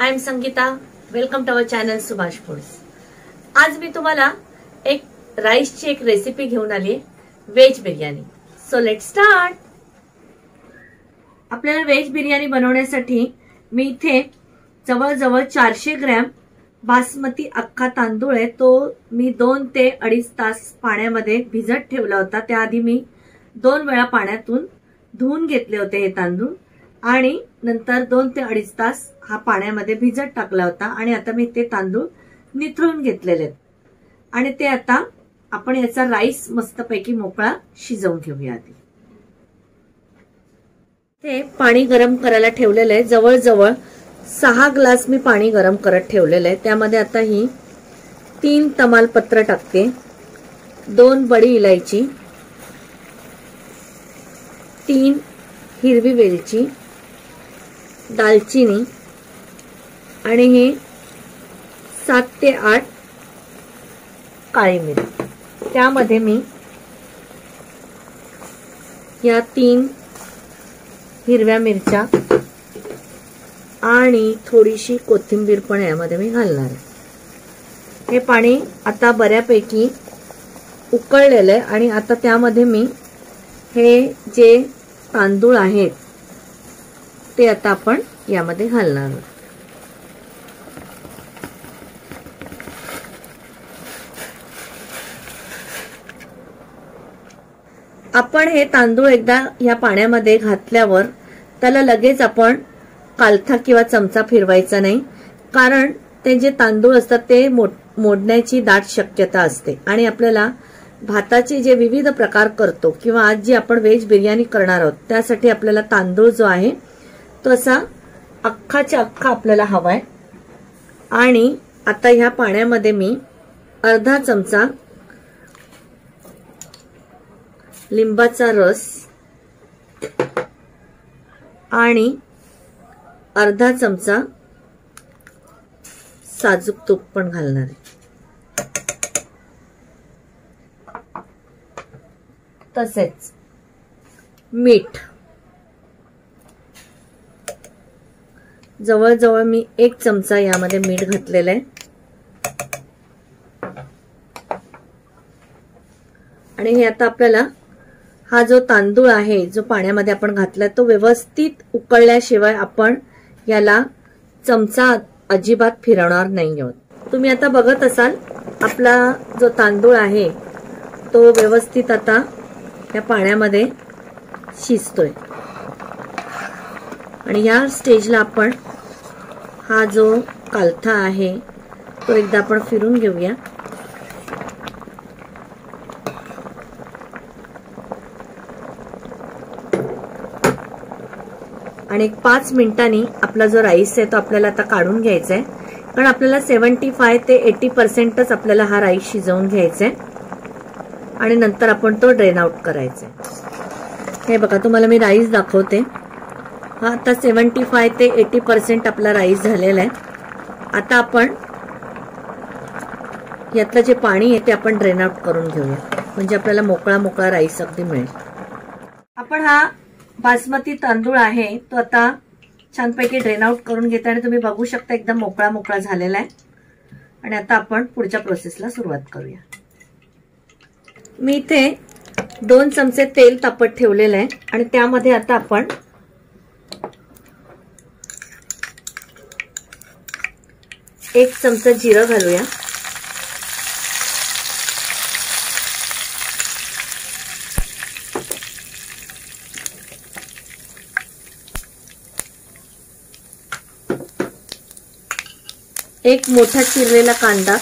I am Sangeeta welcome to our channel Subhash foods आज मी तुम्हाला एक राईसची एक रेसिपी घेऊन आली veg biryani so let start आपल्याला व्हेज बिर्याणी बनवण्यासाठी मी इथे जवळजवळ चारशे ग्रॅम बासमती अख्खा तांदूळ आहे. तो मी दोन ते अडीच तास पाण्यामध्ये भिजत ठेवला होता. त्याआधी मी दोन वेळा पाण्यातून धुवून घेतले होते हे तांदूळ. आणि नंतर दोन ते अडीच तास हा पाण्यामध्ये भिजत टाकला होता आणि आता मी ते तांदूळ निथळून घेतलेले आहेत. आणि ते आता आपण याचा राईस मस्तपैकी मोकळा शिजवून घेऊया आधी. ते पाणी गरम करायला ठेवलेलं आहे. जवळजवळ सहा ग्लास मी पाणी गरम करत ठेवलेलं आहे. त्यामध्ये आता ही तीन तमालपत्र टाकते. दोन बडी इलायची तीन हिरवी वेलची दालचिनी आणि हे सात ते आठ काळी मिरी. त्यामध्ये मी या तीन हिरव्या मिरच्या आणि थोडीशी कोथिंबीर पण यामध्ये मी घालणार आहे. हे पाणी आता बऱ्यापैकी उकळलेलं आहे आणि आता त्यामध्ये मी हे जे तांदूळ आहेत ते आता आपण यामध्ये घालणार आहोत. आपण हे तांदूळ एकदा ह्या पाण्यामध्ये घातल्यावर त्याला लगेच आपण कालथा किंवा चमचा फिरवायचा नाही कारण ते जे तांदूळ असतात ते मोडण्याची दाट शक्यता असते. आणि आपल्याला भाताचे जे विविध प्रकार करतो किंवा आज जी आपण व्हेज बिर्याणी करणार आहोत त्यासाठी आपल्याला तांदूळ जो आहे तो असा अख्खाच्या अख्खा आपल्याला हवाय. आणि आता ह्या पाण्यामध्ये मी अर्धा चमचा लिंबाचा रस आणि अर्धा चमचा साजूक तूप पण घालणार आहे. तसेच मीठ. जवळजवळ मी एक चमचा यामध्ये मीठ घातलेलं आहे. आणि हे आता आपल्याला हा जो तांदूळ आहे जो पाण्यामध्ये आपण घातलाय तो व्यवस्थित उकळल्याशिवाय आपण याला चमचा अजिबात फिरवणार नाही आहोत. तुम्ही आता बघत असाल आपला जो तांदूळ आहे तो व्यवस्थित आता या पाण्यामध्ये शिजतोय. आणि या स्टेजला आपण हा जो कालथा आहे तो एकदा आपण फिरून घेऊया. आणि एक पाच मिनिटांनी आपला जो राईस आहे तो आपल्याला आता काढून घ्यायचा आहे कारण आपल्याला सेव्हन्टी फाय ते एटी पर्सेंटच आपल्याला हा राईस शिजवून घ्यायचा आहे आणि नंतर आपण तो ड्रेन आउट करायचा आहे हे बघा तुम्हाला मी राईस दाखवते. हा आता सेवन्टी फाय ते एटी पर्सेंट आपला राईस झालेला आहे. आता आपण यातलं जे पाणी आहे ते आपण ड्रेन आउट करून घेऊया. म्हणजे आपल्याला मोकळा मोकळा राईस अगदी मिळेल. आपण हा बासमती तांदूळ आहे तो आता छानपैकी ड्रेन आउट करून घेता आणि तुम्ही बघू शकता एकदम मोकळा मोकळा झालेला आहे. आणि आता आपण पुढच्या प्रोसेसला सुरुवात करूया. मी इथे दोन चमचे तेल तापत ठेवलेलं आहे आणि त्यामध्ये आता आपण एक चमचा जिरं घालूया. एक मोठा चिरलेला कांदा.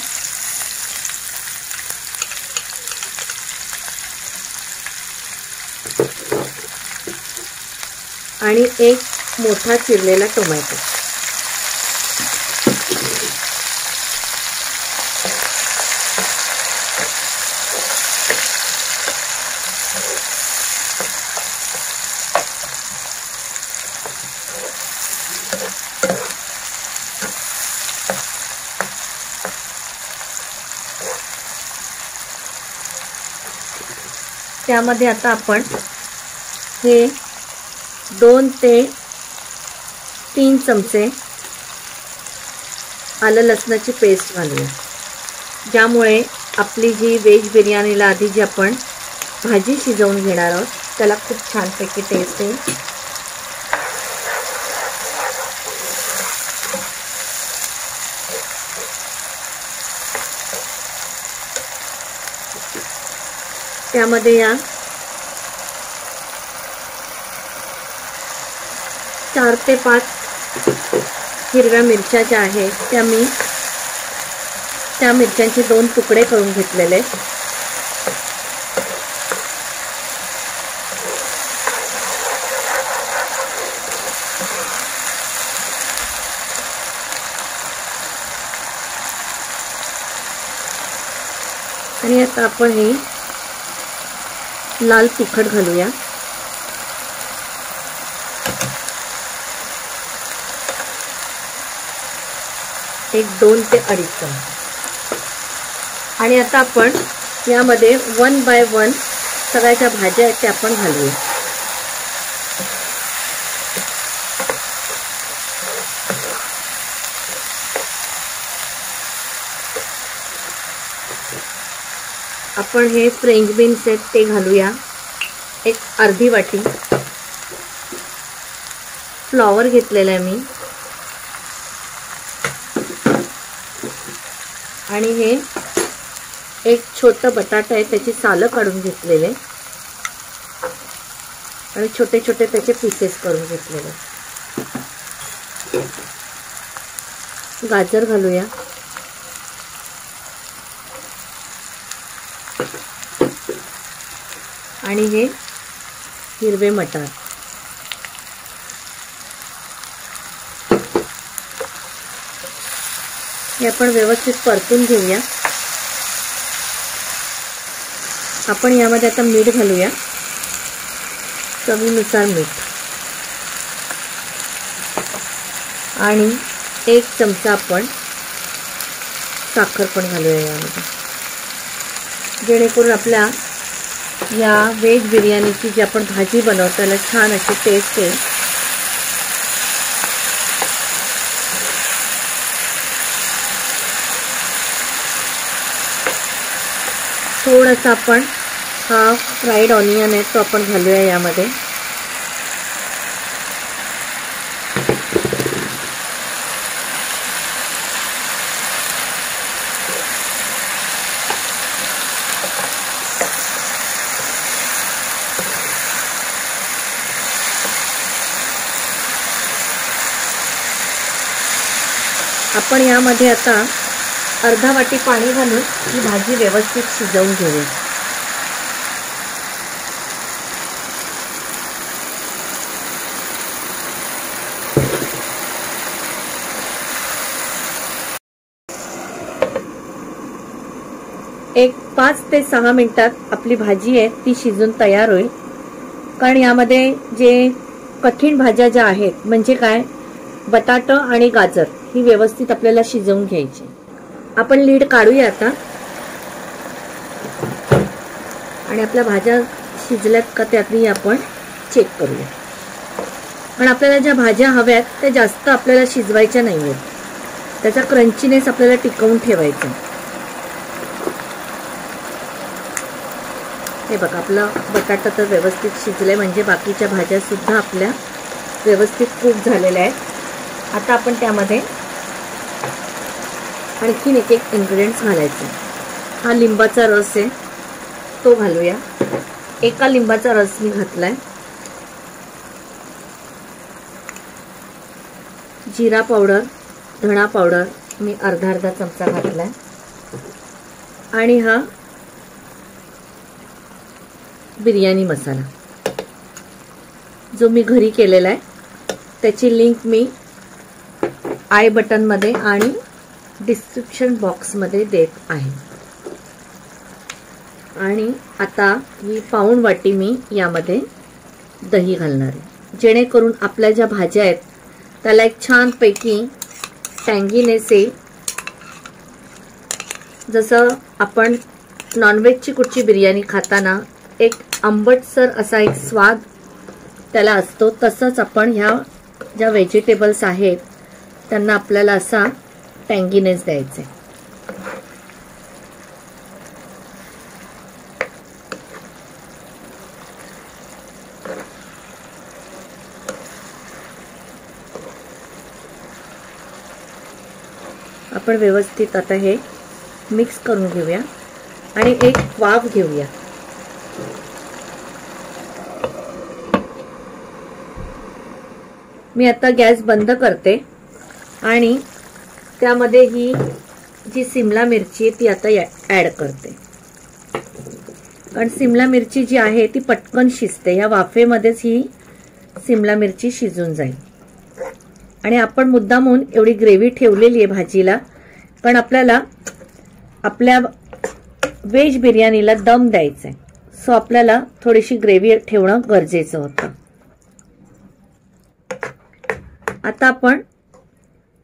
आणि एक मोठा चिरलेला टोमॅटो. त्यामध्ये आता आपण हे दोन ते तीन चमचे आलं लसणाची पेस्ट घालूया. ज्यामुळे आपली जी वेज बिर्याणीला आधी जी आपण भाजी शिजवून घेणार आहोत त्याला खूप छानपैकी टेस्ट येईल. त्यामध्ये या. चार ते पाच हिरव्या मिरच्या ज्या आहेत त्या मी त्या मिरच्यांचे दोन तुकडे करून घेतलेले. आणि आता आपण हे लाल तिखट घालूया. एक दोन ते अडीच आणि आता आपण यामध्ये वन बाय वन सगळ्या ज्या भाज्या आहेत त्या आपण घालूया. आपण हे फ्रेंच बीन्स आहेत ते घालूया. एक अर्धी वाटी. फ्लॉवर घेतलेला आहे मी. आणि हे एक छोटं बटाटा आहे त्याची सालं काढून घेतलेले. आणि छोटे छोटे त्याचे पीसेस करून घेतलेले. गाजर घालूया. आणि हे हिरवे मटार. हे आपण व्यवस्थित परतून घेऊया. आपण यामध्ये आता मीठ घालूया. चवीनुसार मीठ. आणि एक चमचा आपण साखर पण घालूया यामध्ये. जेणेकरून आपल्या या व्हेज बिर्याणीची जी आपण भाजी बनवतो त्याला छान अशी टेस्ट येईल. थोडंसं आपण हा फ्राईड ऑनियन आहे तो आपण घालूया यामध्ये. आपण यामध्ये आता अर्धा वाटी पाणी घालून ही भाजी व्यवस्थित शिजवून घेऊया. एक पाच ते सहा मिनिटात आपली भाजी आहे ती शिजून तयार होईल. कारण यामध्ये जे कठीण भाज्या ज्या आहेत म्हणजे काय? बटाट आणि गाजर ही व्यवस्थित आपल्याला शिजवून घ्यायची. आपण लीड काढूया आता. आणि आपल्या भाज्या शिजल्यात का त्यातही आपण चेक करूया. पण आपल्याला ज्या भाज्या हव्यात त्या जास्त आपल्याला शिजवायच्या नाही आहेत त्याचा क्रंचीनेस आपल्याला टिकवून ठेवायचा. हे बघा आपलं बटाटा तर व्यवस्थित शिजले म्हणजे बाकीच्या भाज्या सुद्धा आपल्या व्यवस्थित कूक झालेल्या आहेत. आता आपण त्यामध्ये आणखीन एक एक इन्ग्रेडियंट्स घालायचे. हा लिंबाचा रस आहे तो घालूया. एका लिंबाचा रस मी घातला आहे जिरा पावडर धणा पावडर मी अर्धा अर्धा चमचा घातला आहे आणि हा बिर्याणी मसाला जो मी घरी केलेला आहे. त्याची लिंक मी आय बटनमध्ये आणि डिस्क्रिप्शन बॉक्समध्ये देत आहे. आणि आता ही पाऊण वाटी मी यामध्ये दही घालणार आहे. जेणेकरून आपल्या ज्या भाज्या आहेत त्याला एक छानपैकी टँगीनेस येईल. जसं आपण नॉनव्हेजची कुठची बिर्याणी खाताना एक आंबटसर असा एक स्वाद त्याला असतो तसंच आपण ह्या ज्या व्हेजिटेबल्स आहेत त्यांना आपल्याला असा टँगीनेस द्यायचे आपण व्यवस्थित आता हे मिक्स करून घेऊया आणि एक वाफ घेऊया. मी आता गॅस बंद करते. आणि त्यामध्ये ही जी सिमला मिरची आहे ती आता ॲड करते. कारण सिमला मिरची जी आहे ती पटकन शिजते. ह्या वाफेमध्येच ही सिमला मिरची शिजून जाईल. आणि आपण मुद्दामून एवढी ग्रेव्ही ठेवलेली आहे भाजीला पण आपल्याला आपल्या व्हेज बिर्याणीला दम द्यायचा आहे. सो आपल्याला थोडीशी ग्रेव्ही ठेवणं गरजेचं होतं. आता आपण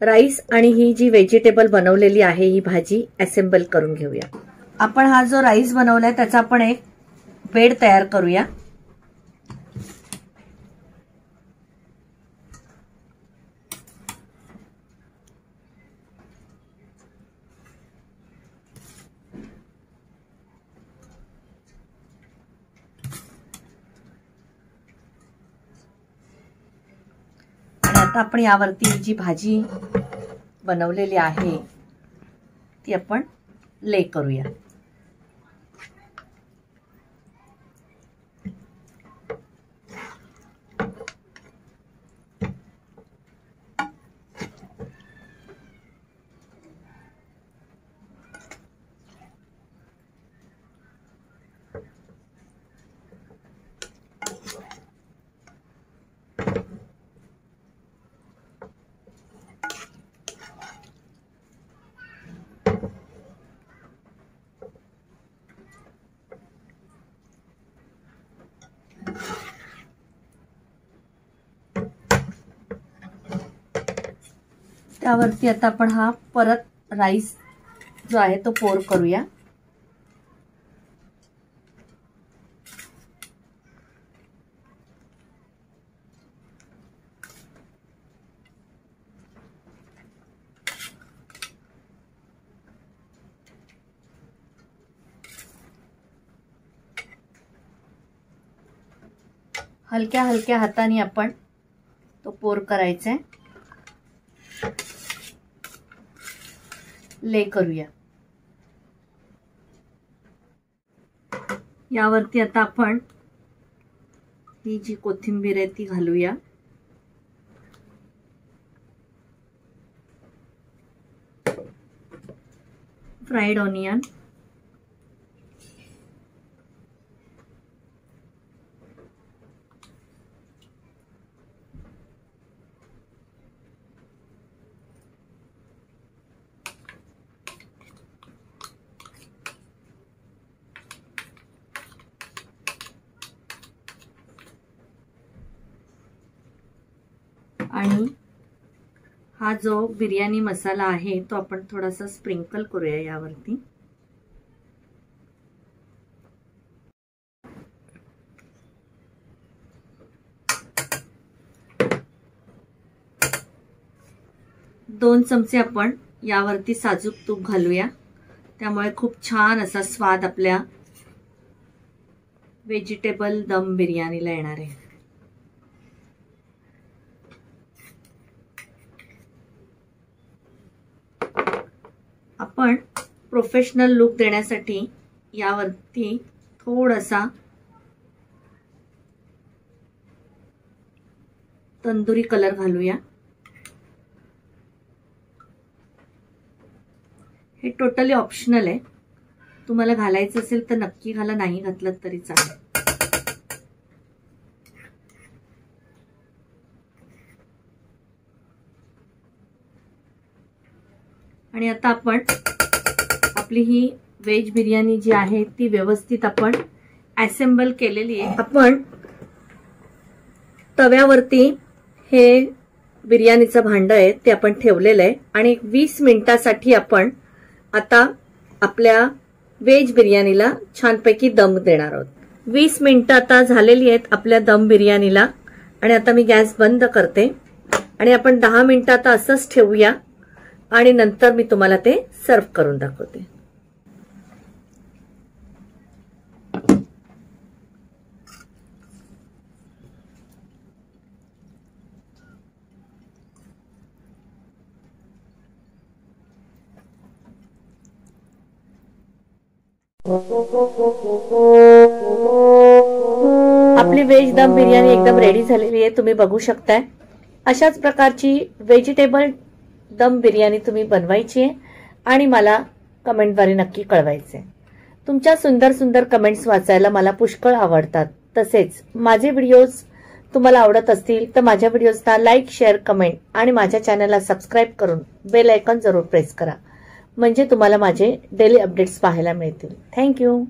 राईस आणि ही जी व्हेजिटेबल बनवलेली आहे ही भाजी असेंबल करून घेऊया. आपण हा जो राईस बनवलाय त्याचा आपण एक बेड तयार करूया. आता आपण यावरती जी भाजी बनवलेली आहे ती आपण ले करूया. त्यावरती आता आपण हा परत राईस जो आहे तो पोर करूया. हलक्या हलक्या हाताने आपण तो पोर करायचा आहे ले करूया. यावरती आता आपण ही जी कोथिंबीर आहे ती घालूया. Fried onion. आणि हा जो बिर्याणी मसाला आहे तो आपण थोडासा स्प्रिंकल करूया यावरती. दोन चमचे आपण यावरती साजूक तूप घालूया. त्यामुळे खूप छान असा स्वाद आपल्या व्हेजिटेबल दम बिर्याणीला येणार आहे. आपण प्रोफेशनल लुक देण्यासाठी यावरती थोडासा तंदुरी कलर घालूया. हे टोटली ऑप्शनल आहे. तुम्हाला घालायचं असेल तर नक्की घाला नाही घातलं तरी चालेल. आणि आता आपण आपली ही व्हेज बिर्याणी जी आहे ती व्यवस्थित आपण असेंबल केलेली आहे. आपण तव्यावरती हे बिर्याणीचं भांडं आहे ते आपण ठेवलेलं आहे. आणि वीस मिनिटासाठी आपण आता आपल्या व्हेज बिर्याणीला छानपैकी दम देणार आहोत. वीस मिनिटं आता झालेली आहेत आपल्या दम बिर्याणीला. आणि आता मी गॅस बंद करते. आणि आपण दहा मिनिटं आता असंच ठेवूया. आणि नंतर मी तुम्हाला ते सर्व करून दाखवते. आपली व्हेज दम बिर्याणी एकदम रेडी झालेली आहे. तुम्ही बघू शकताय. अशाच प्रकारची व्हेजिटेबल दम बिर्याणी तुम्ही बनवायची आहे आणि मला कमेंटद्वारे नक्की कळवायचे तुमच्या सुंदर सुंदर कमेंट्स वाचायला मला पुष्कळ आवडतात. तसेच माझे व्हिडिओज तुम्हाला आवडत असतील तर माझ्या व्हिडिओजना लाईक शेअर कमेंट आणि माझ्या चॅनलला सबस्क्राईब करून बेल आयकॉन जरूर प्रेस करा. म्हणजे तुम्हाला माझे डेली अपडेट्स पाहायला मिळतील. थँक्यू.